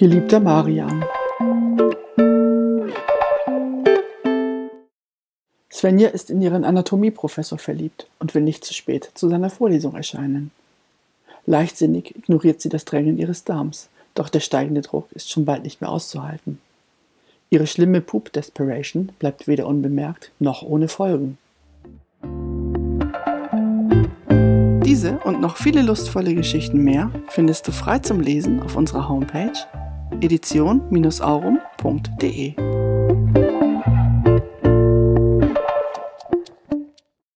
Geliebter Marian. Svenja ist in ihren Anatomieprofessor verliebt und will nicht zu spät zu seiner Vorlesung erscheinen. Leichtsinnig ignoriert sie das Drängen ihres Darms, doch der steigende Druck ist schon bald nicht mehr auszuhalten. Ihre schlimme Poop-Desperation bleibt weder unbemerkt noch ohne Folgen. Diese und noch viele lustvolle Geschichten mehr findest du frei zum Lesen auf unserer Homepage edition-aurum.de.